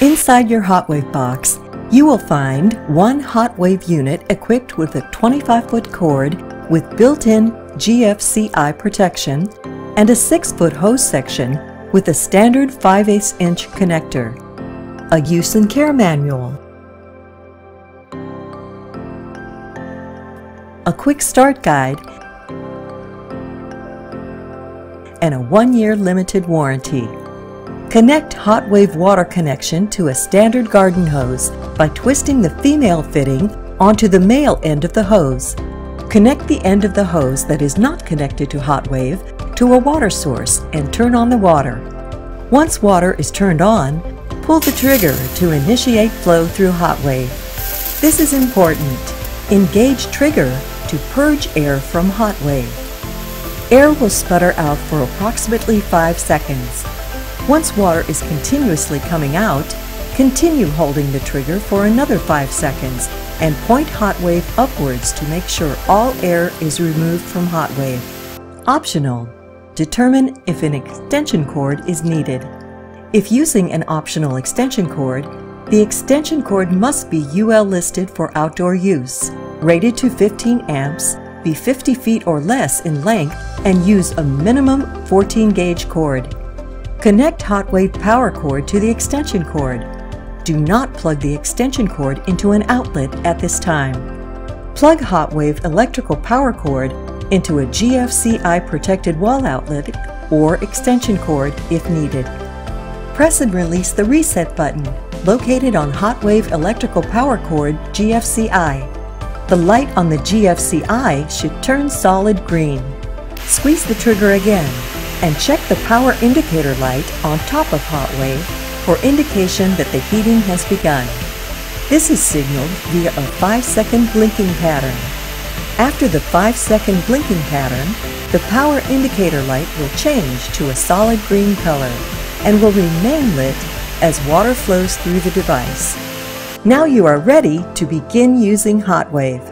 Inside your HotWave box, you will find one HotWave unit equipped with a 25-foot cord with built-in GFCI protection and a 6-foot hose section with a standard 5 8 inch connector, a use and care manual, a quick start guide, and a one-year limited warranty. Connect HotWave water connection to a standard garden hose by twisting the female fitting onto the male end of the hose. Connect the end of the hose that is not connected to HotWave to a water source and turn on the water. Once water is turned on, pull the trigger to initiate flow through HotWave. This is important. Engage trigger to purge air from HotWave. Air will sputter out for approximately 5 seconds. Once water is continuously coming out, continue holding the trigger for another 5 seconds and point HotWave upwards to make sure all air is removed from HotWave. Optional. Determine if an extension cord is needed. If using an optional extension cord, the extension cord must be UL listed for outdoor use, rated to 15 amps, be 50 feet or less in length, and use a minimum 14 gauge cord. Connect HotWave power cord to the extension cord. Do not plug the extension cord into an outlet at this time. Plug HotWave electrical power cord into a GFCI protected wall outlet or extension cord if needed. Press and release the reset button located on HotWave electrical power cord GFCI. The light on the GFCI should turn solid green. Squeeze the trigger again and check the power indicator light on top of HotWave for indication that the heating has begun. This is signaled via a 5-second blinking pattern. After the 5-second blinking pattern, the power indicator light will change to a solid green color and will remain lit as water flows through the device. Now you are ready to begin using HotWave.